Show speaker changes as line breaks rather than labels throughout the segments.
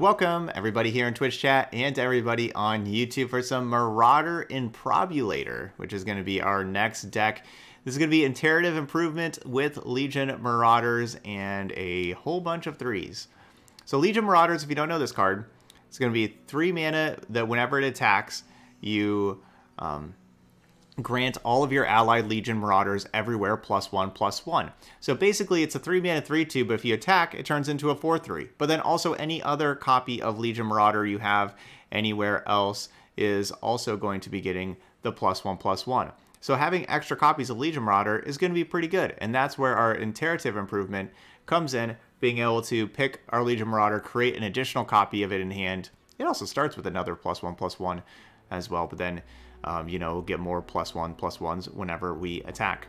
welcome everybody here in Twitch chat and everybody on YouTube for some Marauder Improbulator, which is going to be our next deck. This is going to be Interrative Improvement with Legion Marauders and a whole bunch of threes. So Legion Marauders, if you don't know this card, it's going to be three mana that whenever it attacks, you um, grant all of your allied Legion Marauders everywhere plus one, plus one. So basically it's a three mana, three, two, but if you attack, it turns into a four, three. But then also any other copy of Legion Marauder you have anywhere else is also going to be getting the plus one, plus one. So having extra copies of Legion Marauder is going to be pretty good. And that's where our Interrative improvement comes in, being able to pick our Legion Marauder, create an additional copy of it in hand. It also starts with another plus one, plus one as well, but then um, you know, get more plus one, plus ones whenever we attack.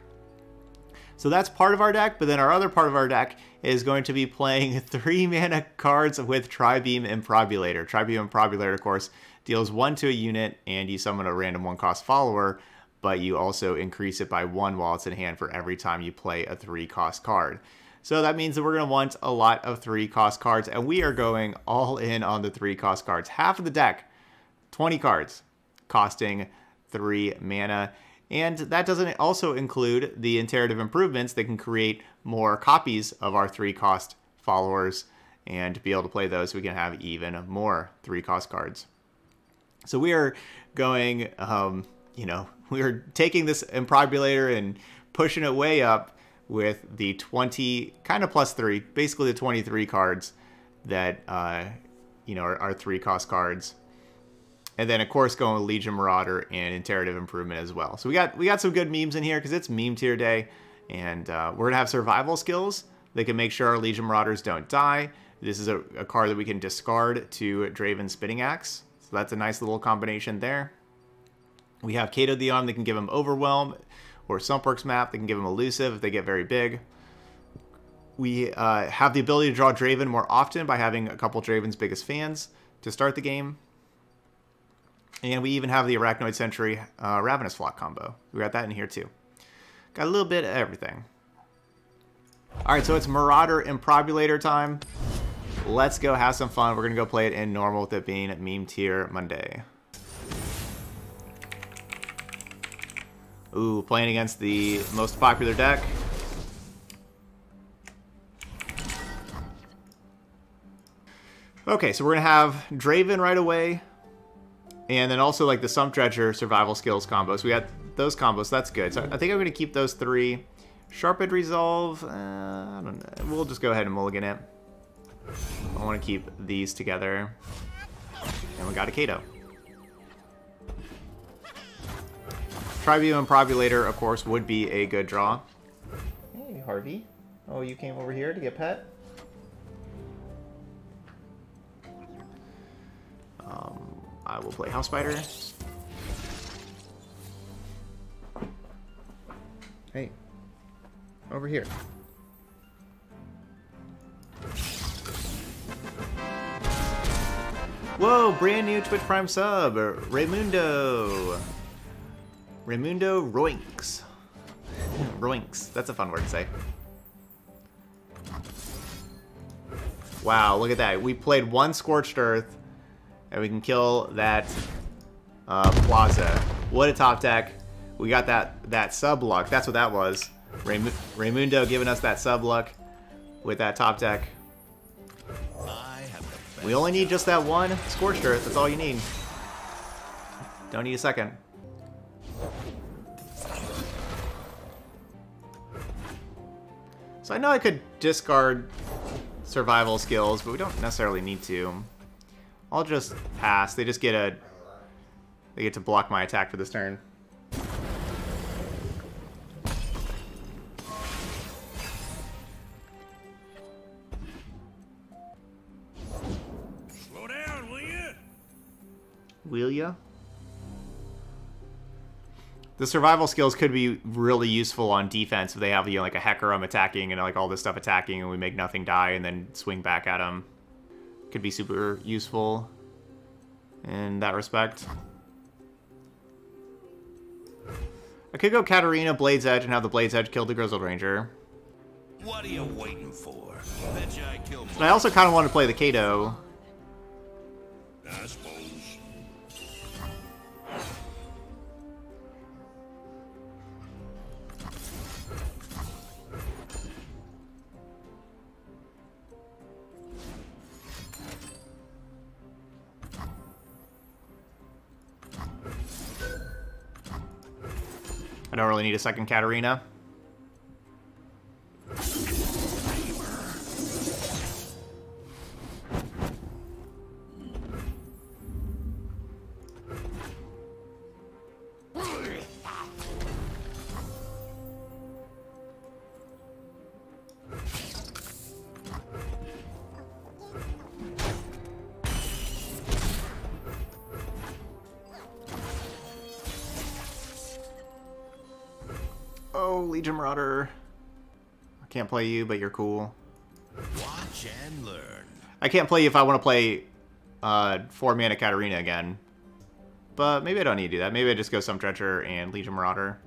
So that's part of our deck, but then our other part of our deck is going to be playing three mana cards with Tribeam Improbulator. Tribeam Improbulator, of course, deals one to a unit, and you summon a random one cost follower, but you also increase it by one while it's in hand for every time you play a three cost card. So that means that we're going to want a lot of three cost cards, and we are going all in on the three cost cards. Half of the deck, 20 cards, costing three mana. And that doesn't also include the interrative improvements that can create more copies of our three cost followers and be able to play those. We can have even more three cost cards. So we are going, um, you know, we are taking this improbulator and pushing it way up with the 20, kind of plus three, basically the 23 cards that, uh, you know, are, are three cost cards and then of course going with Legion Marauder and Interrative Improvement as well. So we got we got some good memes in here because it's meme tier day, and uh, we're gonna have survival skills that can make sure our Legion Marauders don't die. This is a, a card that we can discard to Draven Spinning Axe, so that's a nice little combination there. We have Kato the Arm that can give him Overwhelm, or Sumpworks Map that can give him Elusive if they get very big. We uh, have the ability to draw Draven more often by having a couple Draven's biggest fans to start the game. And we even have the Arachnoid Sentry uh, Ravenous Flock combo. We got that in here too. Got a little bit of everything. Alright, so it's Marauder Improbulator time. Let's go have some fun. We're going to go play it in normal with it being Meme Tier Monday. Ooh, playing against the most popular deck. Okay, so we're going to have Draven right away. And then also like the Sump Dredger survival skills combos. We got those combos. That's good. So I think I'm going to keep those three. Sharpened Resolve. Uh, I don't know. We'll just go ahead and mulligan it. I want to keep these together. And we got a Kato. Tribeam Improbulator, of course, would be a good draw. Hey, Harvey. Oh, you came over here to get pet? Um, I will play House Spider. Hey, over here. Whoa, brand new Twitch Prime sub, uh, Raymundo. Raymundo Roinks. Roinks, that's a fun word to say. Wow, look at that. We played one Scorched Earth, and we can kill that uh, plaza. What a top deck. We got that, that sub luck. That's what that was. Raym Raymundo giving us that sub luck with that top deck. We only need just that one Scorched Earth. That's all you need. Don't need a second. So I know I could discard survival skills, but we don't necessarily need to. I'll just pass. They just get a... They get to block my attack for this turn.
Slow down, will you?
Will ya? The survival skills could be really useful on defense if they have you know, like a Hecarim attacking and like all this stuff attacking and we make nothing die and then swing back at them could be super useful in that respect. I could go Katarina, Blade's Edge, and have the Blade's Edge kill the Grizzled Ranger.
What are you waiting for? I
I also kind of want to play the Kato.
I suppose.
I need a second Katarina. Marauder. I can't play you, but you're cool.
Watch and learn.
I can't play you if I want to play uh, 4 mana Katarina again. But maybe I don't need to do that. Maybe I just go Sump Dredger and Legion Marauder.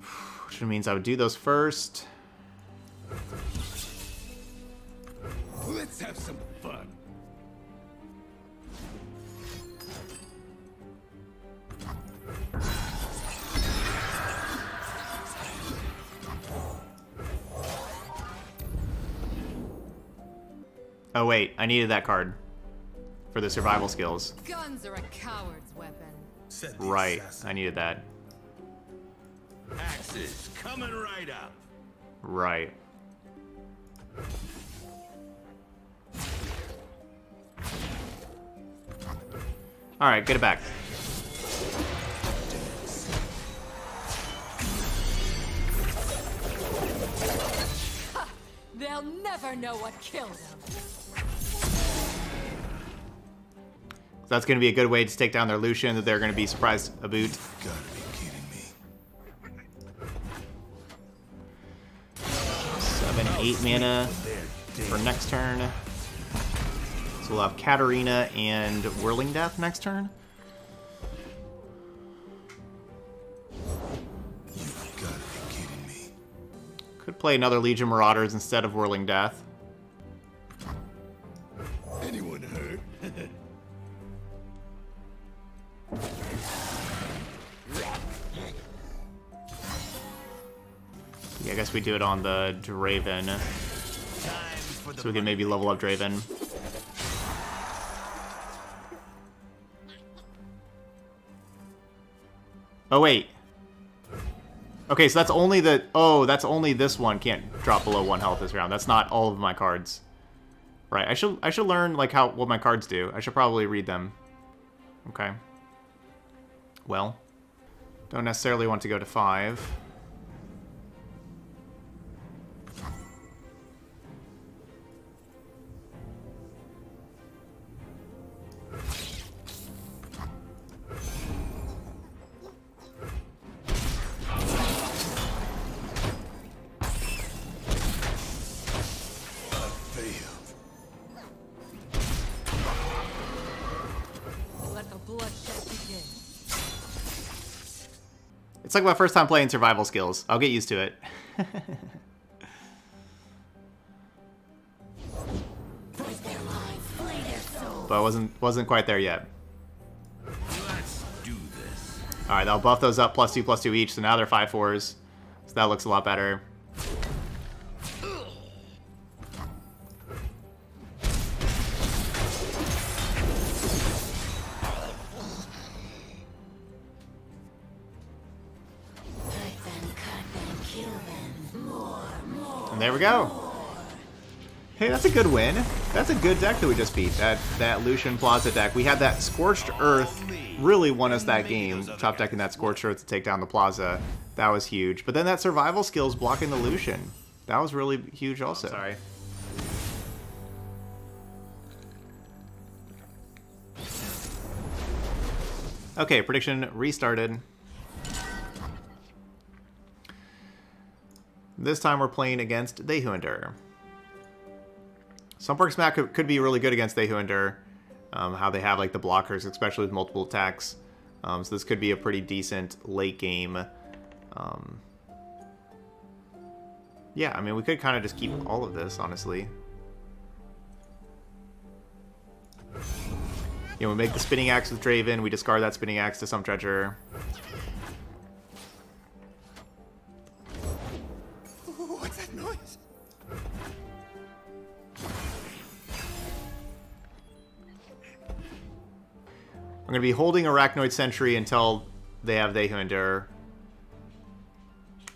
Which means I would do those first.
Let's have some fun.
Oh wait, I needed that card for the survival skills.
Guns are a coward's weapon.
Right. I needed that.
Axes coming right up.
Right. Alright, get it back.
They'll never know what killed them.
That's going to be a good way to take down their Lucian that they're going to be surprised about. Seven, eight mana for next turn. So we'll have Katarina and Whirling Death next turn. Could play another Legion Marauders instead of Whirling Death. We do it on the Draven. So we can maybe level up Draven. Oh, wait. Okay, so that's only the... Oh, that's only this one can't drop below one health this round. That's not all of my cards. Right, I should I should learn, like, how what my cards do. I should probably read them. Okay. Well. Don't necessarily want to go to five. It's like my first time playing survival skills. I'll get used to it. but I wasn't wasn't quite there yet.
Let's do this.
All right, I'll buff those up plus two, plus two each. So now they're five fours. So that looks a lot better. Go. Hey, that's a good win. That's a good deck that we just beat. That that Lucian Plaza deck. We had that Scorched Earth really won us that game. Top decking that Scorched Earth to take down the Plaza. That was huge. But then that survival skills blocking the Lucian. That was really huge oh, also. Sorry. Okay, prediction restarted. This time we're playing against They Who Endure. Sumpworks Map could, could be really good against They Who Endure. Um, how they have like the blockers, especially with multiple attacks. Um, so this could be a pretty decent late game. Um, yeah, I mean, we could kind of just keep all of this, honestly. You know, we make the spinning axe with Draven, we discard that spinning axe to
Sump
Dredger. Going to be holding Arachnoid Sentry until they have They Who Endure.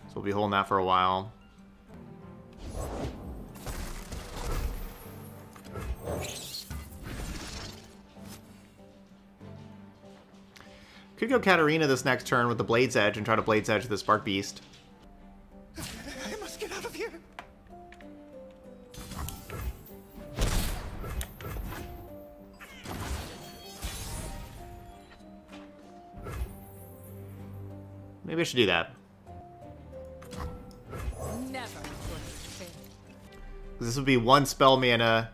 So we'll be holding that for a while. Could go Katarina this next turn with the Blade's Edge and try to Blade's Edge the Spark Beast. Maybe I should do that.
Never would fail.
This would be one spell mana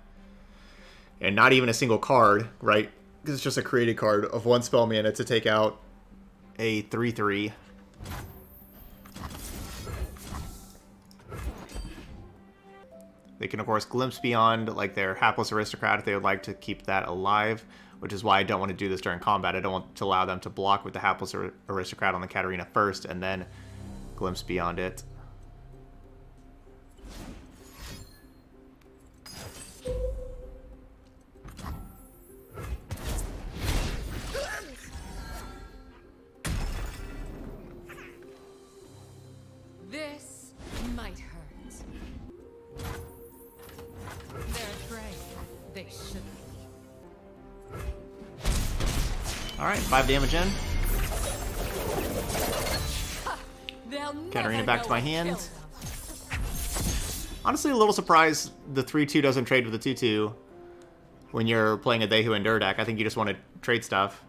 and not even a single card, right? Because it's just a created card of one spell mana to take out a 3 3. They can, of course, glimpse beyond like their hapless aristocrat if they would like to keep that alive, which is why I don't want to do this during combat. I don't want to allow them to block with the hapless aristocrat on the Katarina first and then glimpse beyond it. All right, five damage in. Katarina back to my hand. Honestly, a little surprised the 3-2 doesn't trade with the 2-2 when you're playing a They Who Endure deck. I think you just want to trade stuff.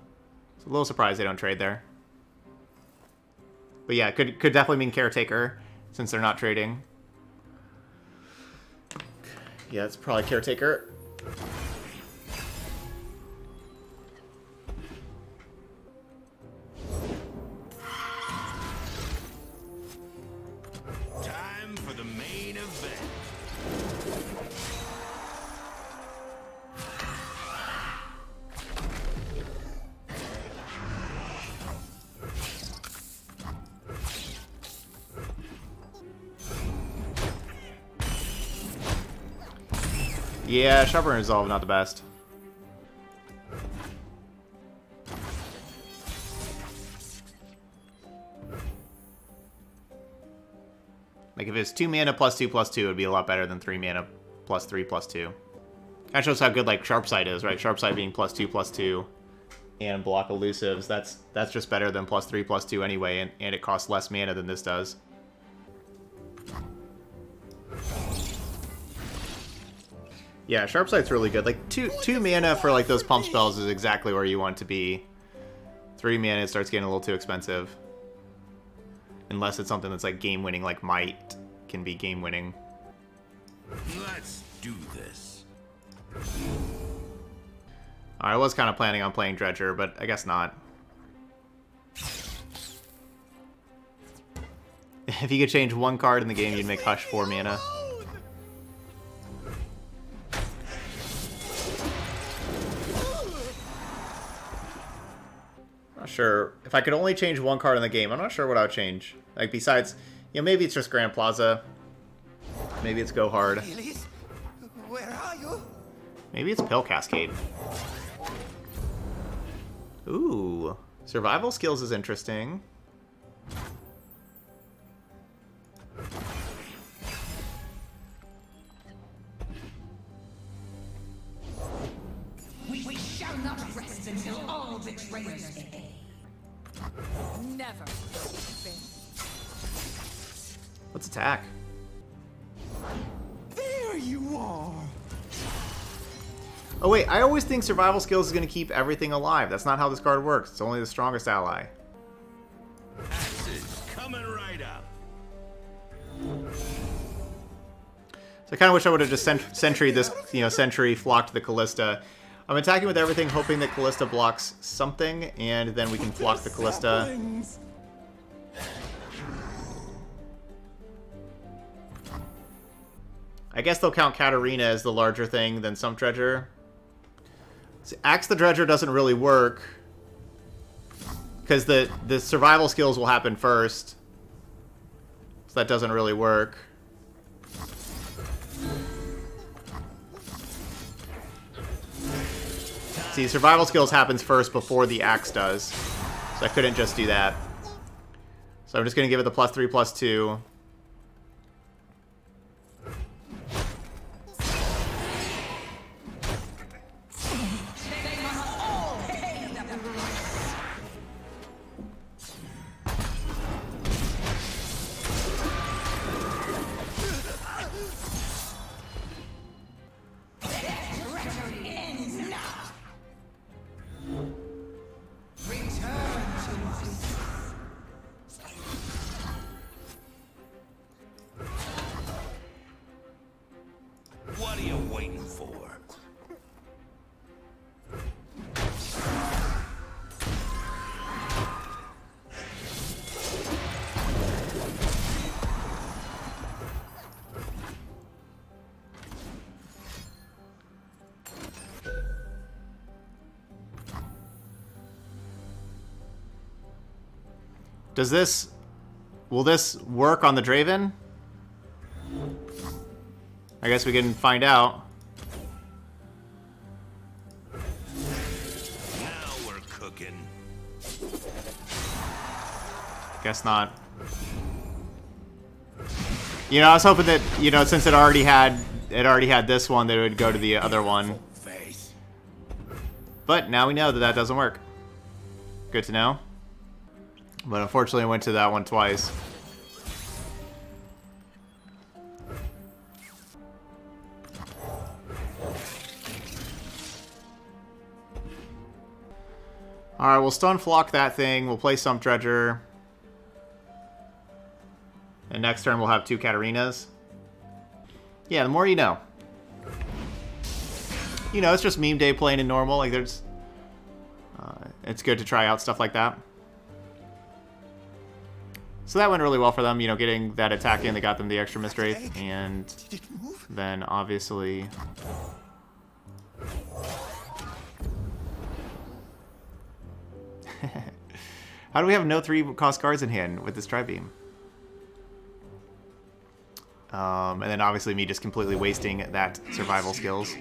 So a little surprised they don't trade there. But yeah, could could definitely mean Caretaker, since they're not trading. Yeah, it's probably Caretaker. Yeah, Sharpened Resolve not the best. Like if it's two mana plus two plus two, it'd be a lot better than three mana plus three plus two. That shows how good like Sharp Sight is, right? Sharp Sight being plus two plus two, and block elusives. That's that's just better than plus three plus two anyway, and, and it costs less mana than this does. Yeah, Sharp Sight's really good. Like two two mana for like those pump spells is exactly where you want to be. Three mana it starts getting a little too expensive. Unless it's something that's like game winning, like Might can be game winning.
Let's do this.
I was kind of planning on playing Dredger, but I guess not. If you could change one card in the game, you'd make Hush 4 mana. Sure. If I could only change one card in the game, I'm not sure what I would change. Like, besides, you know, maybe it's just Grand Plaza. Maybe it's Go Hard.
Where are you?
Maybe it's Pill Cascade. Ooh. Survival skills is interesting. Think survival skills is going to keep everything alive. That's not how this card works. It's only the strongest ally.
Axes coming right up.
So I kind of wish I would have just cent sentry this, you know, sentry flocked the Kalista. I'm attacking with everything, hoping that Kalista blocks something, and then we can flock the
Kalista.
I guess they'll count Katarina as the larger thing than Sump Dredger. See, Axe the Dredger doesn't really work. Because the, the survival skills will happen first. So that doesn't really work. See, survival skills happens first before the axe does. So I couldn't just do that. So I'm just going to give it the plus 3, plus 2.
Waiting for?
Does this... Will this work on the Draven? I guess we can find out. Not. You know, I was hoping that, you know, since it already had it already had this one, that it would go to the other one. But now we know that that doesn't work. Good to know. But unfortunately, I went to that one twice. Alright, we'll stun flock that thing. We'll play Sump Dredger. And next turn we'll have two Katarinas. Yeah, the more you know. You know, it's just meme day playing in normal. Like, there's... Uh, it's good to try out stuff like that. So that went really well for them, you know, getting that attack in. They got them the extra Mistwraith. And then, obviously... How do we have no three cost cards in hand with this Tri-Beam? Um, and then obviously me just completely wasting that survival skills.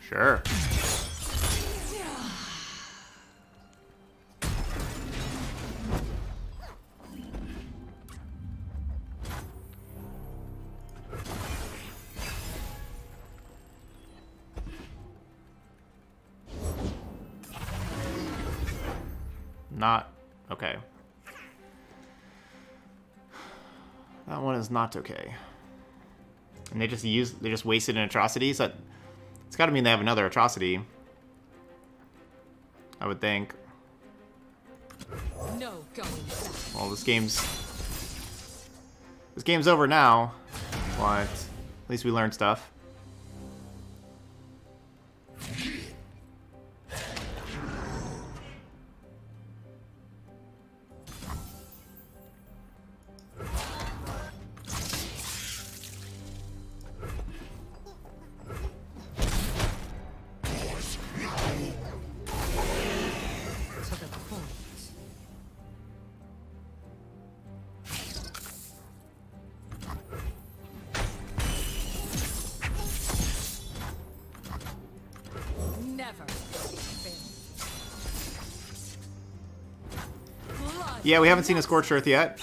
Sure. Not okay. That one is not okay. And they just use they just wasted an atrocity. So that, it's got to mean they have another atrocity. I would think.
No going.
Well, this game's this game's over now, but at least we learned stuff. Yeah, we haven't seen a Scorched Earth yet.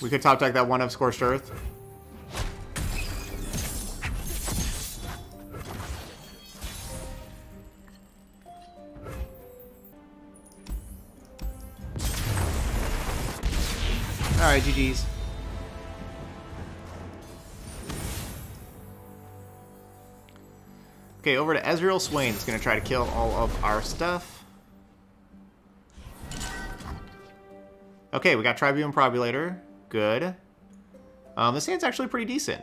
We could top deck that one of Scorched Earth. Alright, GG's. Okay, over to Ezreal Swain. It's going to try to kill all of our stuff. Okay, we got Tribeam Improbulator. Good. Um, this hand's actually pretty decent.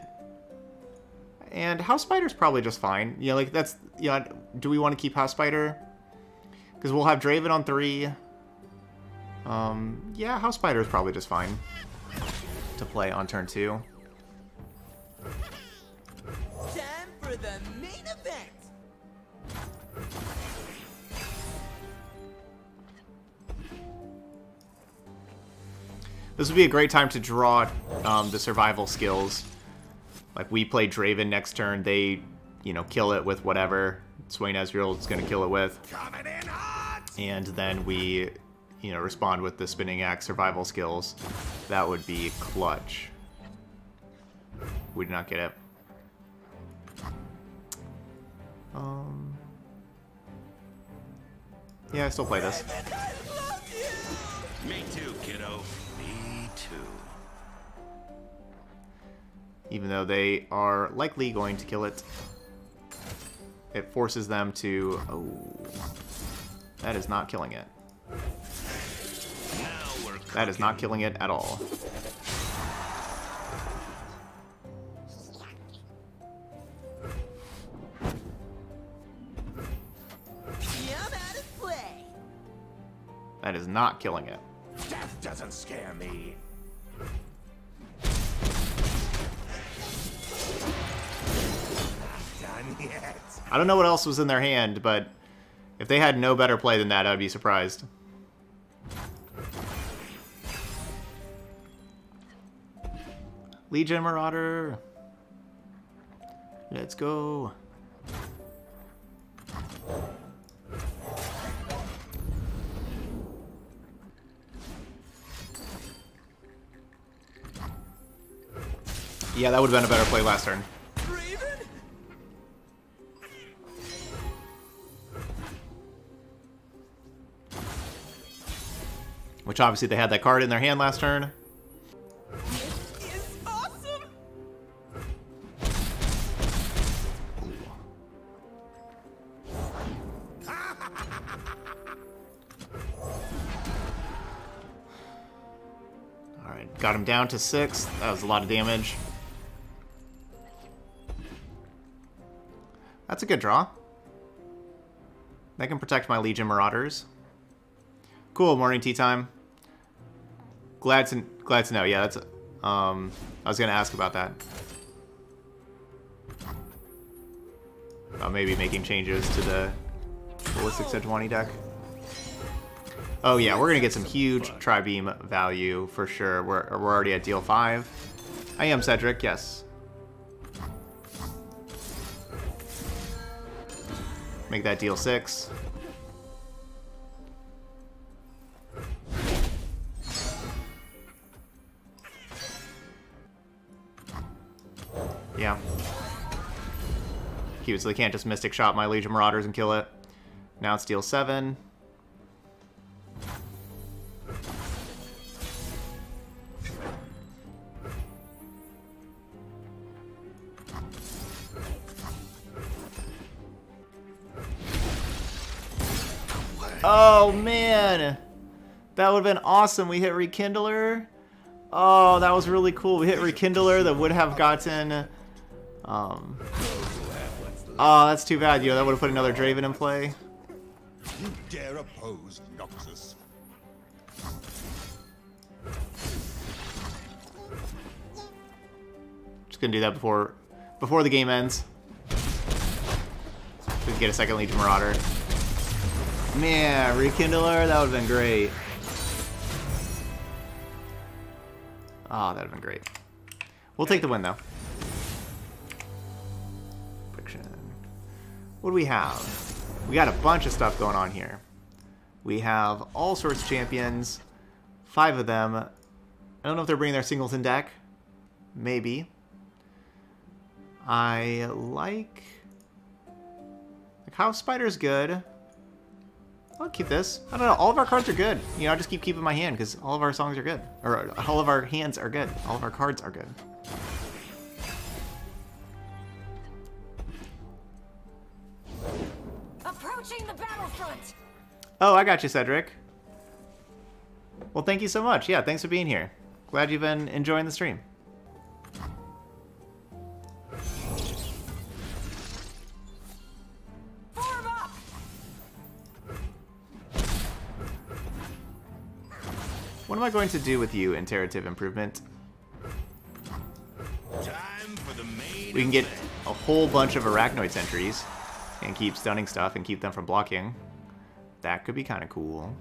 And House Spider's probably just fine. You know, like, that's... You know, do we want to keep House Spider? Because we'll have Draven on three. Um, yeah, House Spider is probably just fine to play on turn two.
Time for the
This would be a great time to draw um, the survival skills. Like we play Draven next turn, they, you know, kill it with whatever Swain Ezreal is going to kill it with. And then we, you know, respond with the Spinning Axe survival skills. That would be clutch. We did not get it. Um, yeah, I still play this. Even though they are likely going to kill it. It forces them to... Oh, that is not killing it. That is not killing it at all. That is not killing it.
Death doesn't scare me. Yet.
I don't know what else was in their hand, but if they had no better play than that, I'd be surprised. Legion Marauder. Let's go. Yeah, that would have been a better play last turn. Which obviously they had that card in their hand last turn. Alright, got him down to six. That was a lot of damage. That's a good draw. That can protect my Legion Marauders. Cool, morning tea time. Glad to glad to know. Yeah, that's um I was gonna ask about that. About maybe making changes to the Ballistic Sejuani deck. Oh yeah, we're gonna get some huge Tri-Beam value for sure. We're, we're already at deal 5. I am Cedric, yes. Make that deal 6. So they can't just Mystic Shot my Legion Marauders and kill it. Now it's deal 7. Oh man, that would have been awesome. We hit Rekindler. Oh, that was really cool. We hit Rekindler that would have gotten. Um. Oh, that's too bad. You know, that would have put another Draven in play.
You dare oppose Noxus?
Just gonna do that before before the game ends. We can get a second Legion Marauder. Man, Rekindler, that would have been great. Oh, that would have been great. We'll take the win, though. What do we have? We got a bunch of stuff going on here. We have all sorts of champions. Five of them. I don't know if they're bringing their singleton deck. Maybe. I like... Like, House Spider's good. I'll keep this. I don't know. All of our cards are good. You know, I just keep keeping my hand because all of our songs are good. Or all of our hands are good. All of our cards are good.
Approaching the battlefront!
Oh, I got you, Cedric. Well, thank you so much. Yeah, thanks for being here. Glad you've been enjoying the stream.
Form up!
What am I going to do with you, Interrative Improvement?
Time for the main
We can get a whole bunch of Arachnoid sentries and keep stunning stuff and keep them from blocking. That could be kind of cool.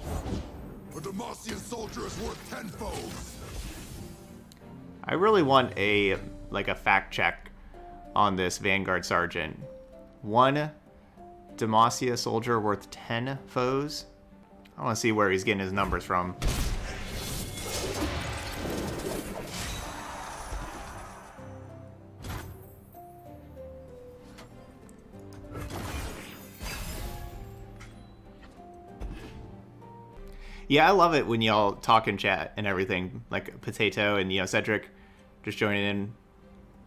A Demacian soldier is worth ten foes.
I really want a like a fact check on this Vanguard Sergeant. One Demacia soldier worth 10 foes? I want to see where he's getting his numbers from. Yeah, I love it when y'all talk in chat and everything, like Potato and you know Cedric just joining in.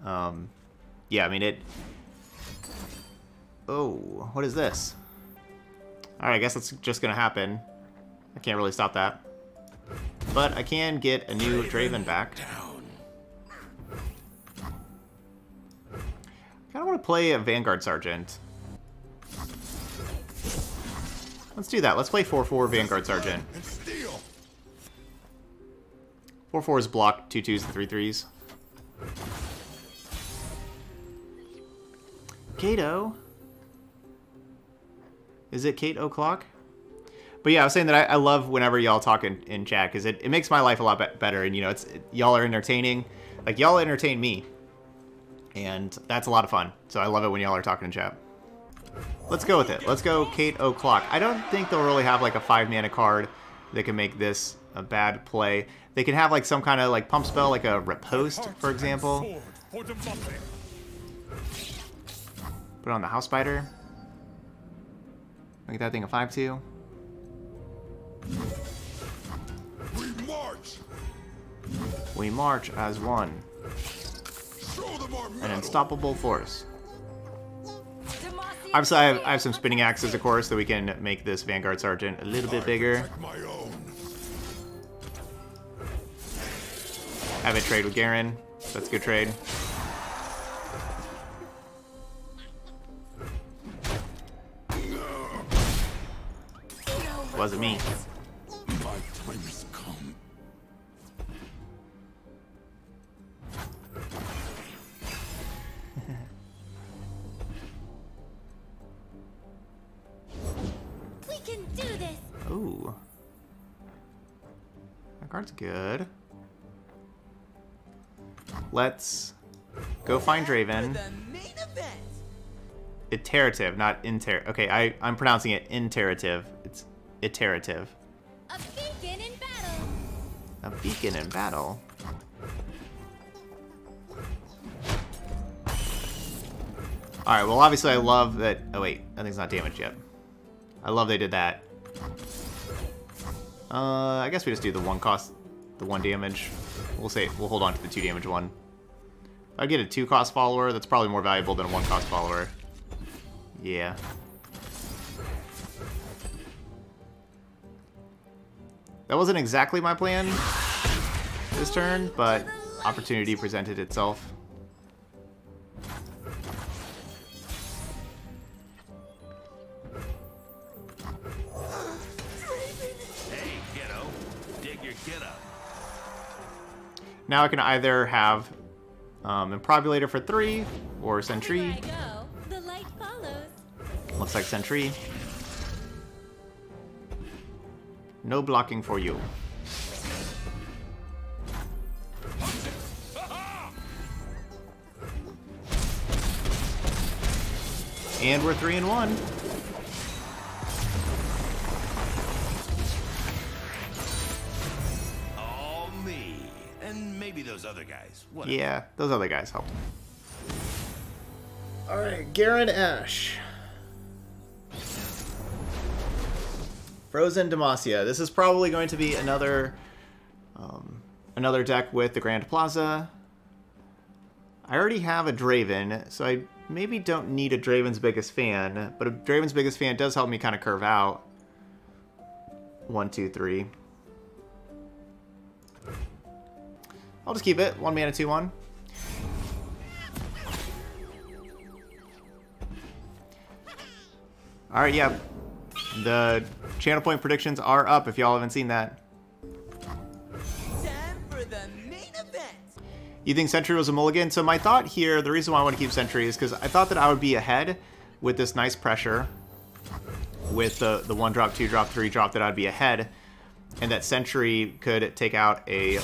Um, yeah, I mean it. Oh, what is this? All right, I guess that's just gonna happen. I can't really stop that, but I can get a new Draven back. I kind of want to play a Vanguard Sergeant. Let's do that. Let's play 4-4 Vanguard Sergeant.
Steal.
4-4s block 2-2s and 3-3s. Kato? Is it Kate O'Clock? But yeah, I was saying that I, I love whenever y'all talk in, in chat because it, it makes my life a lot be better. And, you know, it's it, y'all are entertaining. Like, y'all entertain me. And that's a lot of fun. So I love it when y'all are talking in chat. Let's go with it. Let's go Kate O'Clock. I don't think they'll really have like a five mana card that can make this a bad play. They can have like some kind of like pump spell, like a riposte, for example. Put on the House Spider. Make that thing a 5-2.
We march.
We march as one.
Show them our
An unstoppable force. Obviously, I have, I have some spinning axes, of course, so we can make this Vanguard Sergeant a little bit
I
bigger. Have a trade with Garen. That's a good trade. Wasn't me.
My time has come.
We can do this.
Ooh. That card's good. Let's go find Draven.
the main event.
Iterative, not inter. Okay, I, I'm pronouncing it interative. It's iterative.
A beacon in battle.
A beacon in battle. Alright, well obviously I love that... Oh wait, that thing's not damaged yet. I love they did that. Uh, I guess we just do the one cost, the one damage. We'll say, we'll hold on to the two damage one. If I get a two cost follower, that's probably more valuable than a one cost follower. Yeah. That wasn't exactly my plan this turn, but opportunity presented itself.
Hey, kiddo. Dig your kid up.
Now I can either have um, Improbulator for three or Sentry.
Go, the light follows.
Looks like Sentry. No blocking for you. And we're three and one.
Whatever.
Yeah, those other guys helped. Alright, Garen Ashe. Frozen Demacia. This is probably going to be another um, another deck with the Grand Plaza. I already have a Draven, so I maybe don't need a Draven's Biggest Fan, but a Draven's Biggest Fan does help me kind of curve out. One, two, three. I'll just keep it. One mana, two, one. Alright, yeah. The channel point predictions are up if y'all haven't seen that.
Time for the main event.
You think Sentry was a mulligan? So my thought here, the reason why I want to keep Sentry is because I thought that I would be ahead with this nice pressure. With the, the one drop, two drop, three drop, that I'd be ahead. And that Sentry could take out a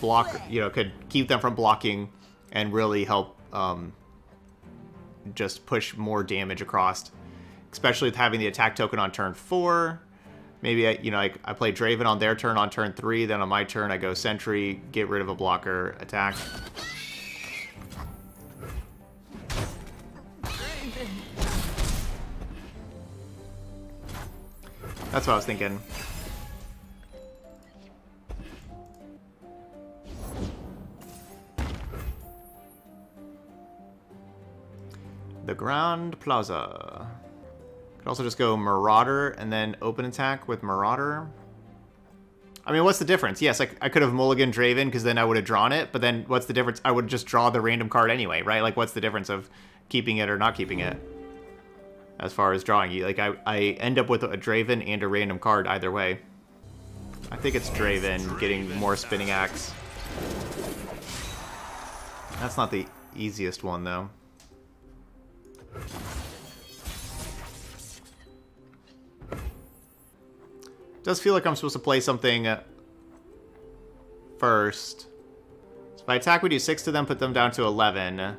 block, you know, could keep them from blocking and really help um, just push more damage across. Especially with having the attack token on turn four. Maybe, I, you know, I, I play Draven on their turn on turn three, then on my turn I go Sentry, get rid of a blocker, attack. That's what I was thinking. The Grand Plaza. Could also just go Marauder and then open attack with Marauder. I mean, what's the difference? Yes, I, I could have mulligan Draven because then I would have drawn it, but then what's the difference? I would just draw the random card anyway, right? Like, what's the difference of keeping it or not keeping it? As far as drawing, like, I, I end up with a Draven and a random card either way. I think it's Draven getting more Spinning Axe. That's not the easiest one, though. Does feel like I'm supposed to play something uh, first. So if I attack, we do 6 to them, put them down to 11.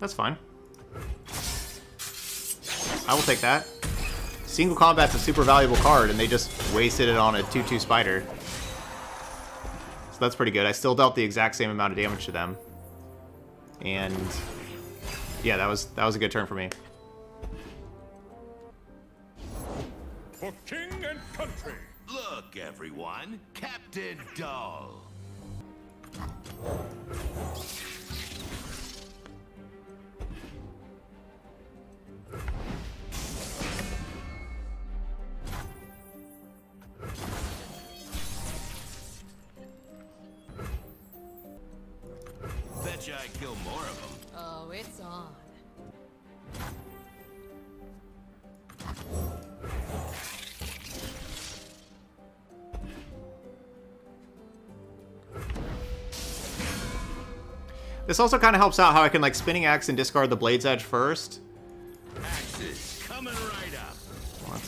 That's fine. I will take that. Single combat's a super valuable card, and they just wasted it on a 2-2 spider. So that's pretty good. I still dealt the exact same amount of damage to them. And yeah, that was that was a good turn for me.
For king and country.
Look, everyone, Captain Doll.
This also kind of helps out how I can like spinning axe and discard the blade's edge first,
coming right up.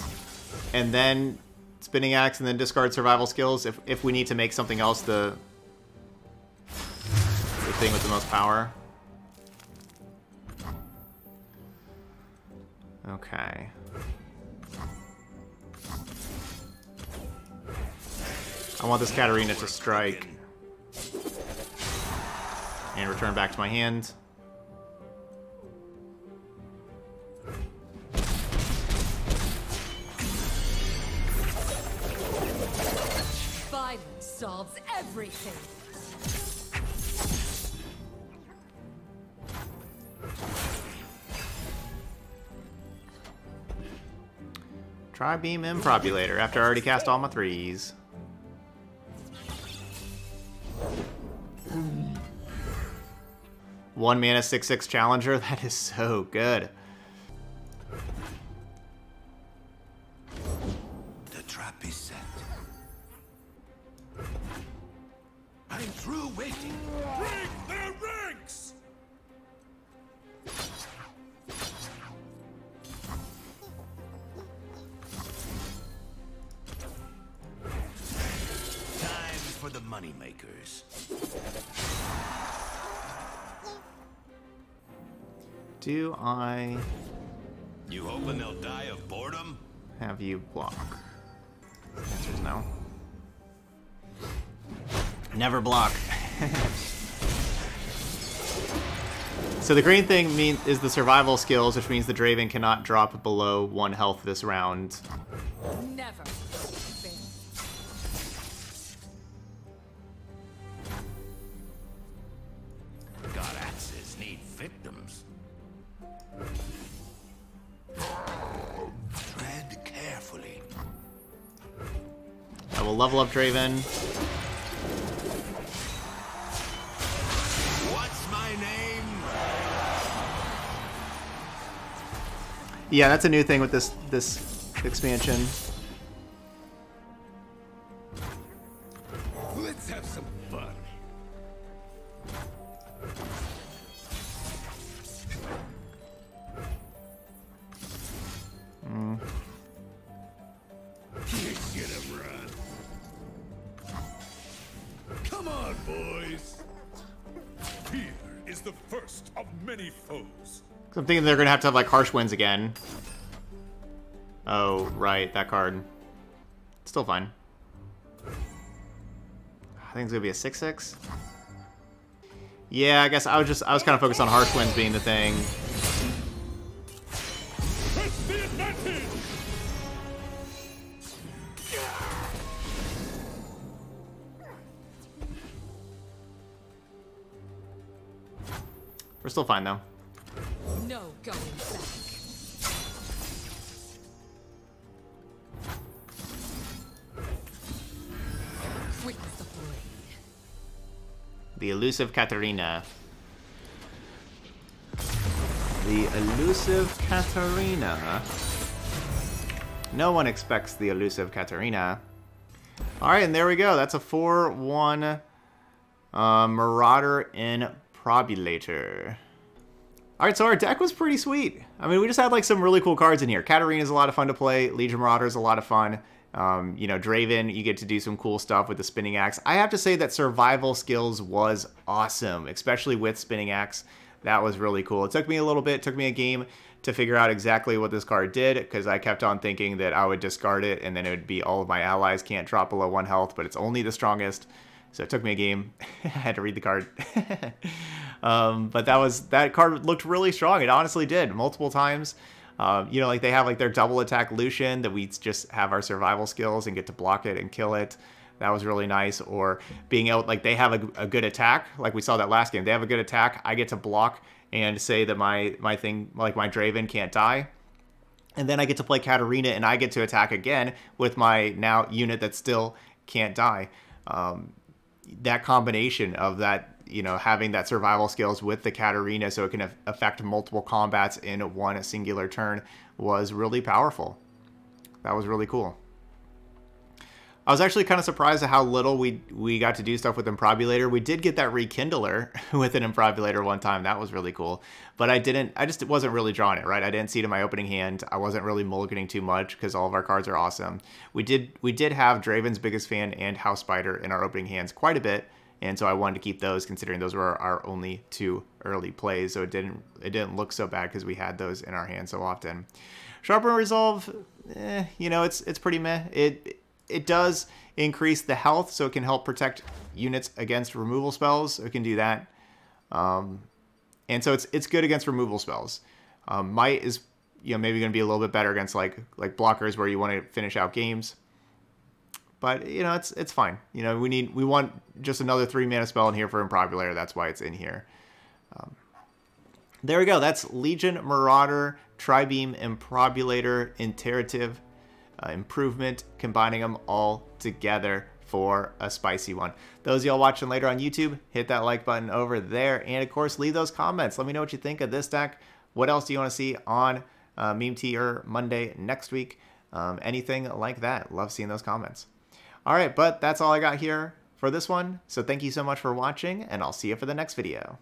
and then spinning axe and then discard survival skills if if we need to make something else the the thing with the most power. Okay. I want this Katarina to strike and return back to my hand.
Violence solves everything.
Tribeam Improbulator after I already cast all my threes. One mana, 6-6 Challenger. That is so good. Do I
You hoping they'll die of boredom?
have you block? The answer is no. Never block. so the green thing mean is the survival skills, which means the Draven cannot drop below one health this round. Draven.
What's my name?
Yeah, that's a new thing with this this expansion.
Boys. Fear is the first of many foes.
I'm thinking they're gonna have to have like harsh winds again. Oh, right, that card. Still fine. I think it's gonna be a 6-6. Yeah, I guess I was just I was kind of focused on harsh winds being the thing. We're still fine though.
No going back. The.
The elusive Katarina. The elusive Katarina. No one expects the elusive Katarina. Alright, and there we go. That's a 4-1 uh, Marauder in Probulator. Alright, so our deck was pretty sweet. I mean, we just had like some really cool cards in here. Katarina's a lot of fun to play. Legion Marauder's a lot of fun. Um, you know, Draven, you get to do some cool stuff with the Spinning Axe. I have to say that Survival Skills was awesome, especially with Spinning Axe. That was really cool. It took me a little bit, took me a game to figure out exactly what this card did, because I kept on thinking that I would discard it, and then it would be all of my allies can't drop below one health, but it's only the strongest. So it took me a game. I had to read the card. um, but that was that card looked really strong. It honestly did multiple times. Um, you know, like they have like their double attack Lucian that we just have our survival skills and get to block it and kill it. That was really nice. Or being able, like they have a, a good attack, like we saw that last game. They have a good attack. I get to block and say that my my thing, like my Draven, can't die. And then I get to play Katarina and I get to attack again with my now unit that still can't die. Um, that combination of that, you know, having that survival skills with the Katarina so it can affect multiple combats in one singular turn was really powerful. That was really cool. I was actually kind of surprised at how little we we got to do stuff with Improbulator. We did get that Rekindler with an Improbulator one time. That was really cool. But I didn't, I just wasn't really drawing it, right? I didn't see it in my opening hand. I wasn't really mulliganing too much because all of our cards are awesome. We did we did have Draven's Biggest Fan and House Spider in our opening hands quite a bit. And so I wanted to keep those considering those were our only two early plays. So it didn't it didn't look so bad because we had those in our hands so often. Sharpen Resolve, eh, you know, it's it's pretty meh. It it does increase the health, so it can help protect units against removal spells. It can do that, um, and so it's it's good against removal spells. Um, Might is you know maybe going to be a little bit better against like like blockers where you want to finish out games. But you know it's it's fine. You know we need we want just another three mana spell in here for Improbulator. That's why it's in here. Um, there we go. That's Legion Marauder, Tribeam, Improbulator, Iterative, uh, Improvement, combining them all together for a spicy one. Those y'all watching later on YouTube, hit that like button over there. And of course, leave those comments. Let me know what you think of this deck. What else do you want to see on uh, Meme Tier Monday next week? Um, anything like that. Love seeing those comments. All right, but that's all I got here for this one. So thank you so much for watching, and I'll see you for the next video.